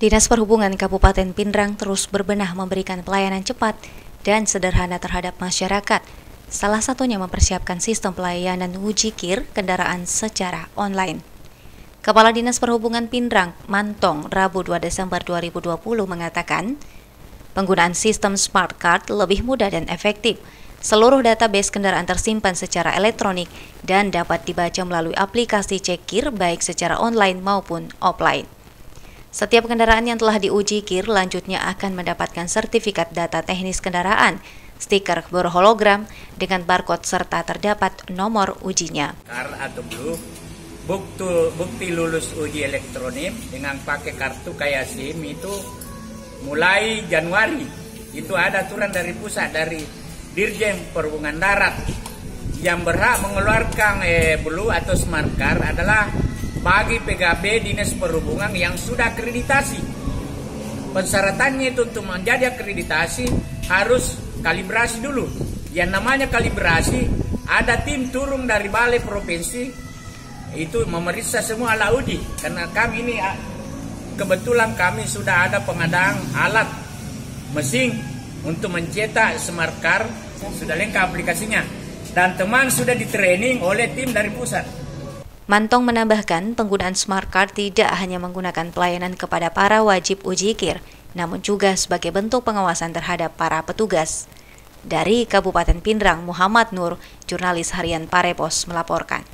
Dinas Perhubungan Kabupaten Pindrang terus berbenah memberikan pelayanan cepat dan sederhana terhadap masyarakat. Salah satunya mempersiapkan sistem pelayanan uji kir kendaraan secara online. Kepala Dinas Perhubungan Pindrang, Mantong, Rabu 2 Desember 2020 mengatakan, penggunaan sistem smart card lebih mudah dan efektif. Seluruh database kendaraan tersimpan secara elektronik dan dapat dibaca melalui aplikasi cekir baik secara online maupun offline. Setiap kendaraan yang telah diuji KIR lanjutnya akan mendapatkan sertifikat data teknis kendaraan, stiker berhologram dengan barcode serta terdapat nomor ujinya. Kar atau blue, bukti, bukti lulus uji elektronik dengan pakai kartu kayak SIM itu mulai Januari. Itu ada aturan dari pusat dari Dirjen Perhubungan Darat yang berhak mengeluarkan eh, blue atau smart card adalah bagi PKB Dinas Perhubungan yang sudah akreditasi. Persyaratannya itu untuk menjadi akreditasi harus kalibrasi dulu. Yang namanya kalibrasi ada tim turun dari balai provinsi itu memeriksa semua alat uji karena kami ini ah, kebetulan kami sudah ada pengadaan alat mesin untuk mencetak smart car sudah lengkap aplikasinya dan teman sudah di training oleh tim dari pusat. Mantong menambahkan penggunaan smart card tidak hanya menggunakan pelayanan kepada para wajib uji kir, namun juga sebagai bentuk pengawasan terhadap para petugas. Dari Kabupaten Pindrang, Muhammad Nur, jurnalis harian Parepos melaporkan.